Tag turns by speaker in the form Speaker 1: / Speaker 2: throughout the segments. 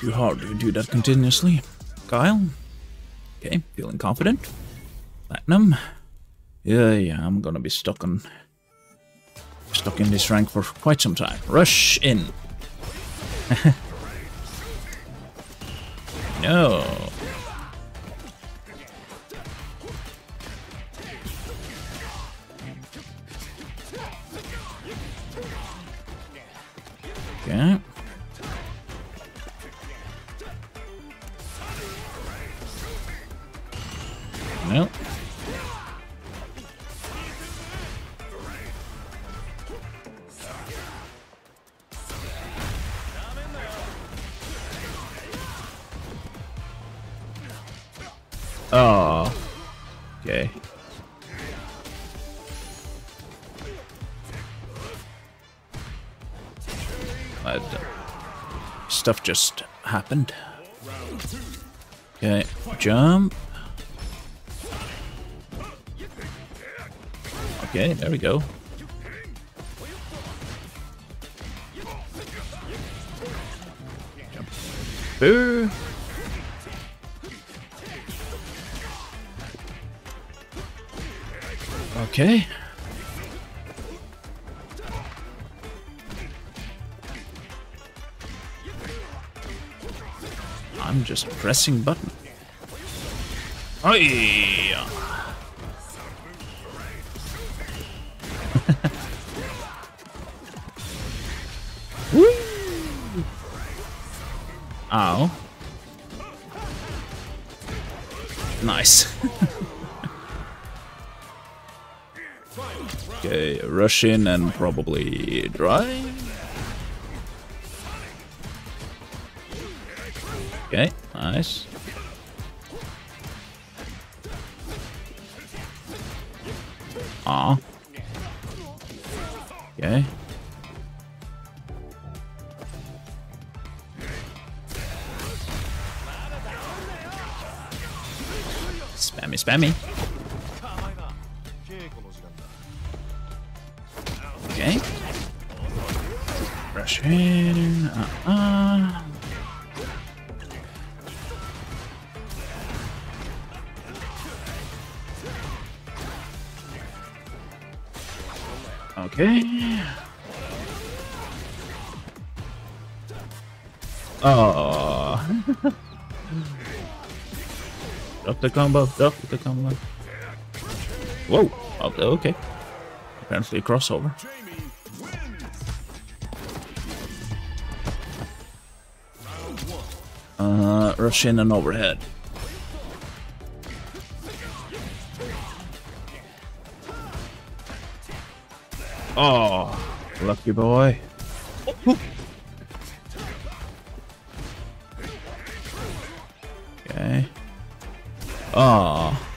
Speaker 1: Too hard to do that continuously. Kyle? Okay, feeling confident. Platinum? Yeah, yeah, I'm gonna be stuck on stuck in this rank for quite some time. Rush in. no. Okay. Okay. Uh, stuff just happened. Okay, jump. Okay, there we go. Jump. Boo. Okay. I'm just pressing button. Ow. Rush in and probably drive. Okay, nice. Aw. Okay. Spammy, spammy. Okay. Oh. drop the combo, drop the combo. Whoa. Oh, okay. Apparently a crossover. Uh, rush in and overhead. Oh, lucky boy. Okay. Oh.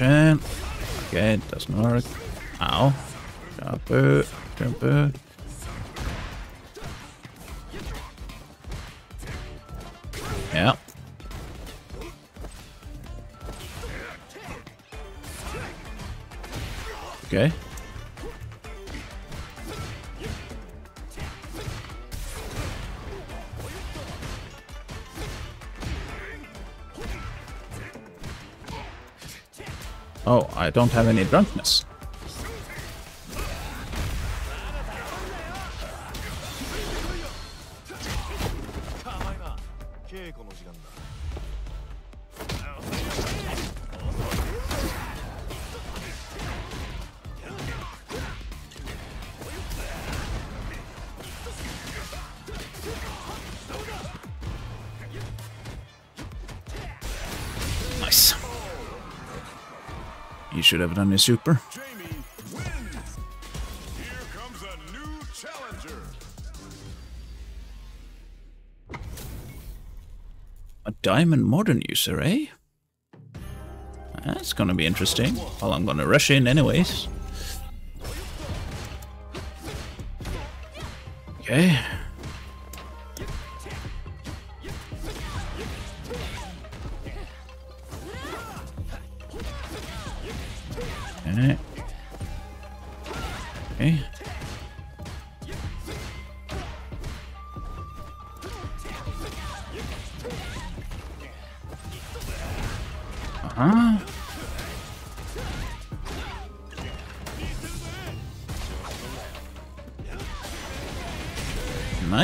Speaker 1: In. Okay, it doesn't work. Ow. Jump it. Jump it. Yeah. Okay. I don't have any drunkenness. Should have done your super.
Speaker 2: Jamie wins. Here comes a.
Speaker 1: A diamond modern user, eh? That's gonna be interesting. Well, I'm gonna rush in anyways. Okay.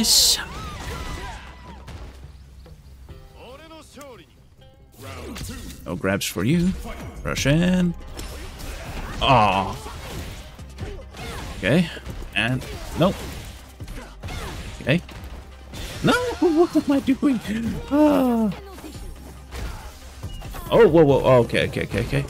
Speaker 1: Nice. No grabs for you. Rush in. Oh. Okay. And nope. Okay. No! What am I doing? Ah. Oh, whoa, whoa. Oh, okay, okay, okay, okay.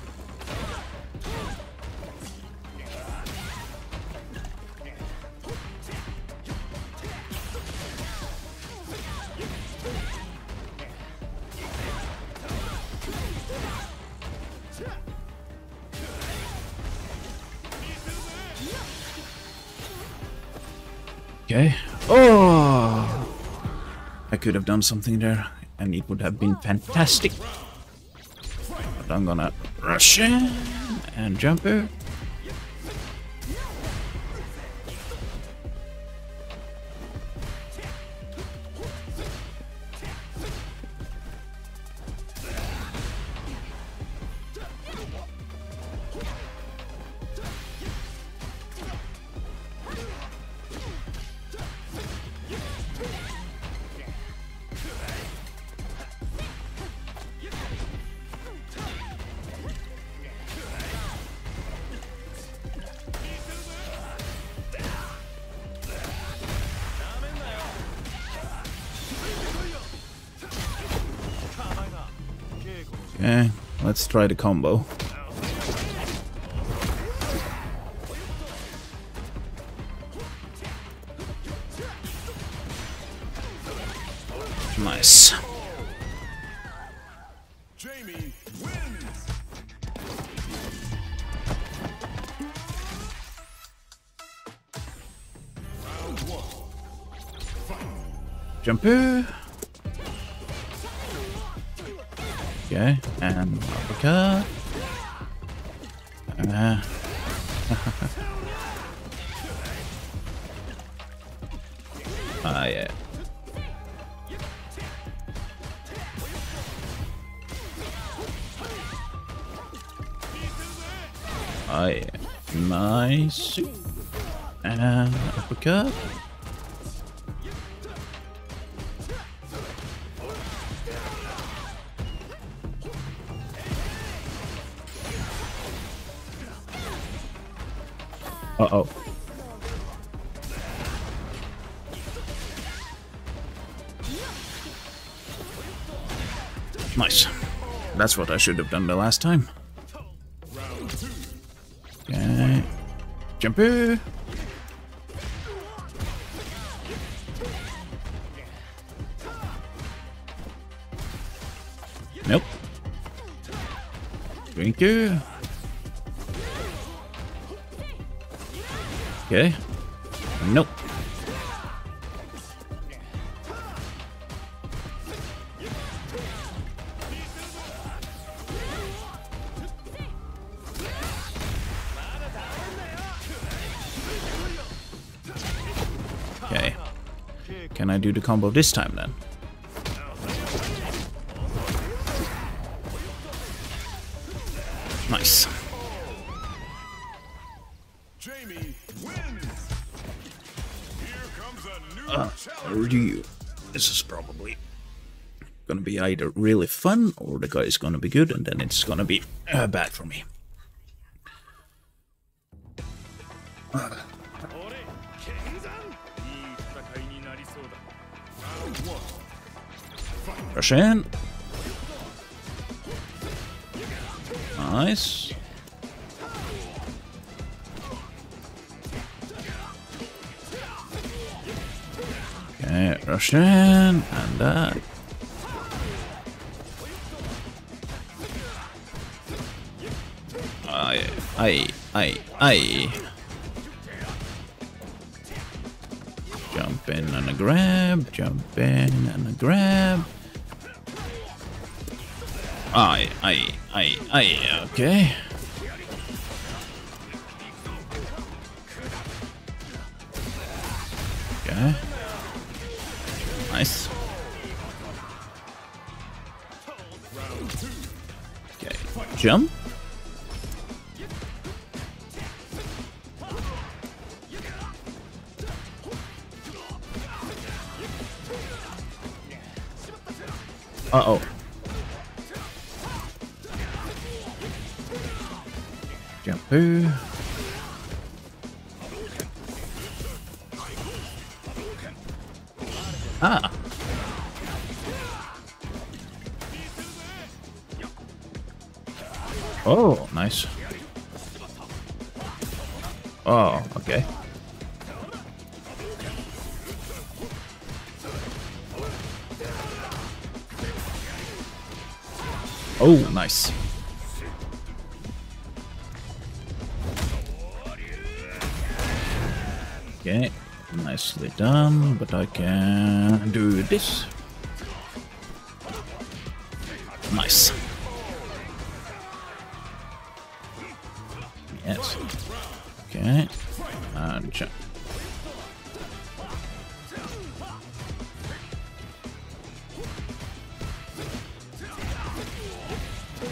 Speaker 1: I could have done something there, and it would have been fantastic. But I'm gonna rush in and jump Okay, let's try the combo. And uppercut. Uh, ah, yeah. Ah, yeah. Nice. And uppercut. Uh-oh. Nice. That's what I should have done the last time. Okay. Jumper. Nope. Thank you. Okay. Nope. Okay. Can I do the combo this time then? Nice.
Speaker 2: do
Speaker 1: you? This is probably gonna be either really fun or the guy is gonna be good and then it's gonna be uh, bad for me. Rush in. Nice. Rush in, and uh, that. Aye, aye, aye, aye. Jump in and a grab, jump in and a grab. Aye, aye, aye, aye, okay. Okay. Nice. Okay, jump. Uh-oh. Jump through. Oh, okay. Oh, nice. Okay, nicely done, but I can do this. Okay, and jump.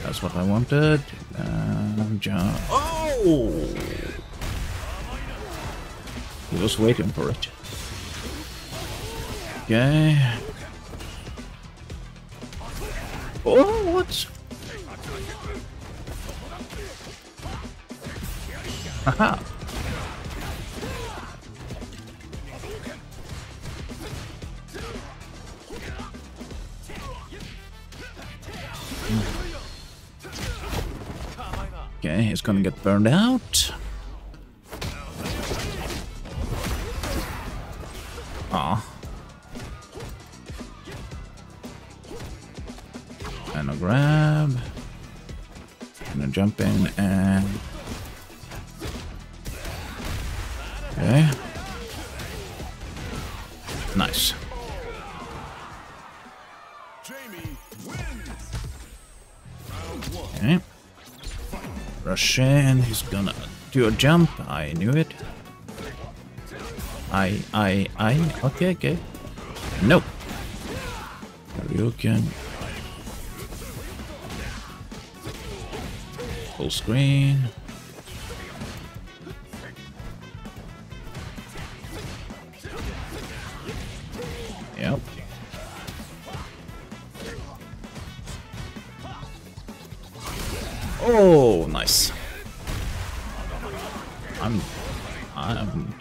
Speaker 1: That's what I wanted. Um, jump. Oh! He was waiting for it. Okay. Oh, what? Haha. Okay, he's gonna get burned out. Aw. And a grab. And a jump in and... Okay. In, he's gonna do a jump. I knew it. I, I, I, okay, okay. Nope. You can. Full screen.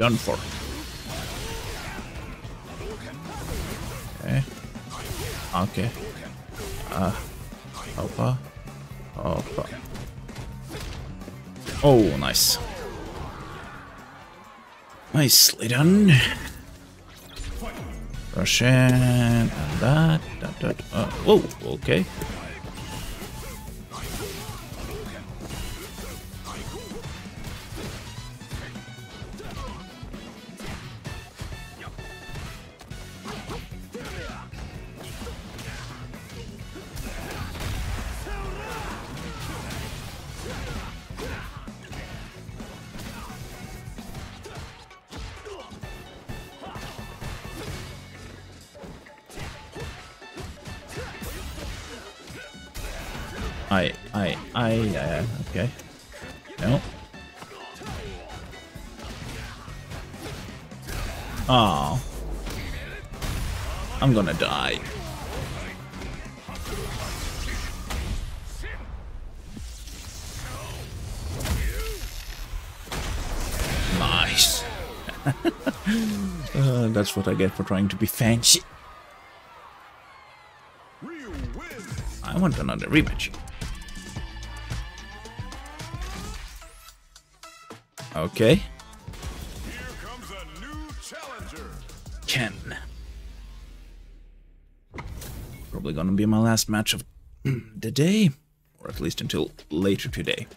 Speaker 1: Done for. Okay. Okay. Uh, Opa. Opa. Oh, nice. Nicely done. Rush in and that. that, that uh, whoa, okay. Oh. I'm gonna die. Nice. uh, that's what I get for trying to be fancy. I want another rematch. Okay. Be my last match of the day, or at least until later today.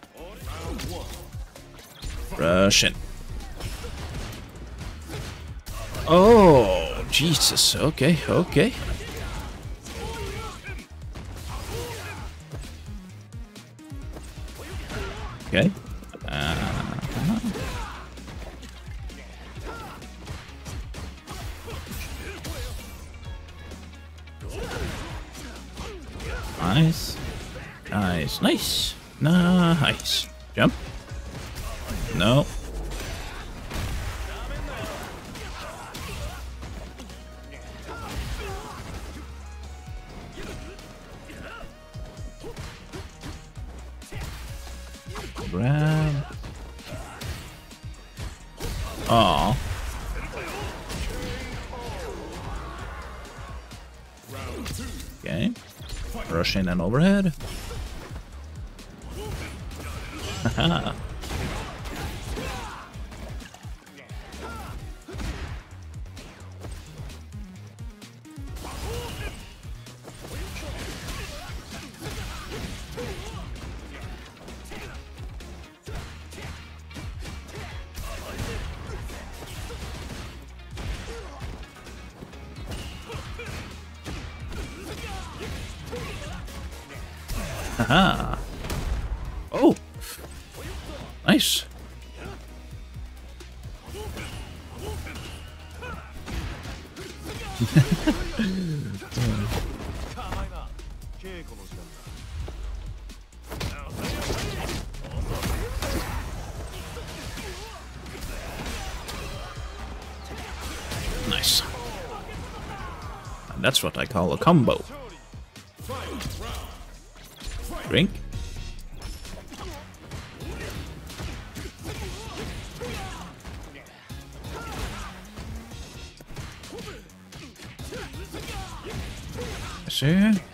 Speaker 1: Rush in. Oh, Jesus. Okay, okay. Okay. Nice. Jump. No. Grab. Aw. Okay. Rush in and overhead. Haha. Haha. Nice. And that's what I call a combo. Drink. See?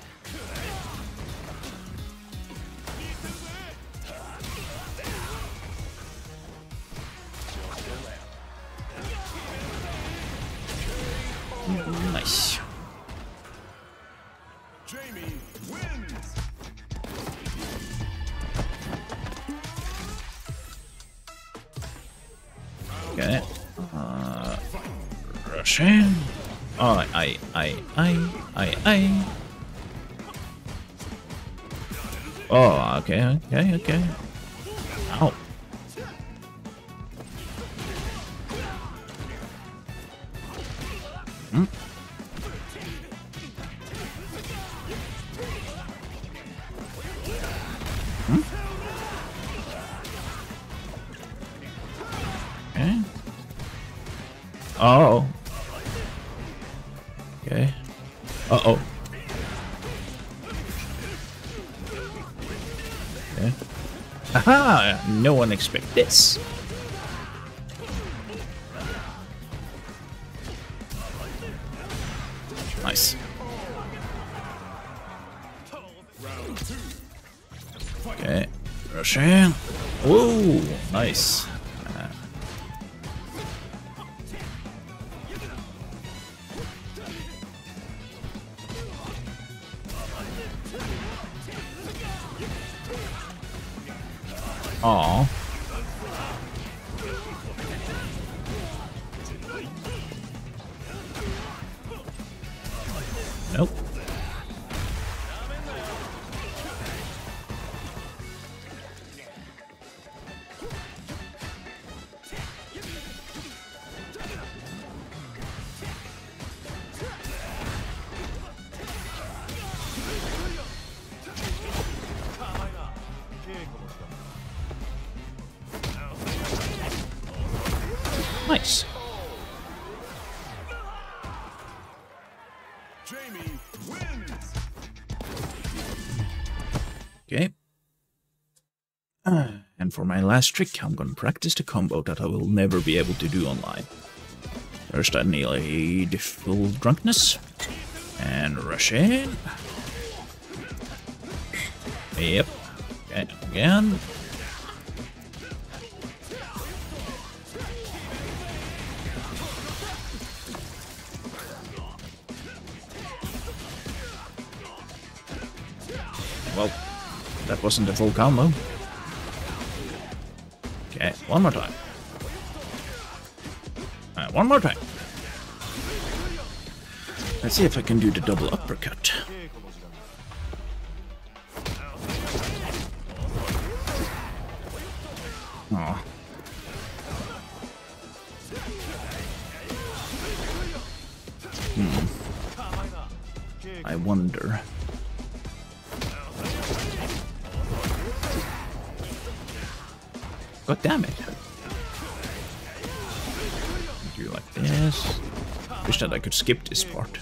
Speaker 1: Oh, I, I, I, I, I. Oh, okay, okay, okay. Expect this. Nice. Okay. Russian. Whoa! Nice. Uh. For my last trick, I'm gonna practice the combo that I will never be able to do online. First, I need full drunkenness. And rush in. Yep. Okay, again. well, that wasn't a full combo. One more time. Uh, one more time. Let's see if I can do the double uppercut. Aw. Hmm. I wonder. God damn it. Do like this. Wish that I could skip this part.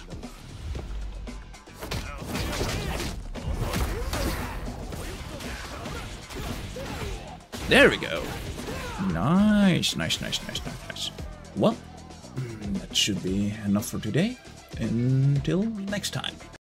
Speaker 1: There we go. Nice, nice, nice, nice, nice, nice. Well, that should be enough for today. Until next time.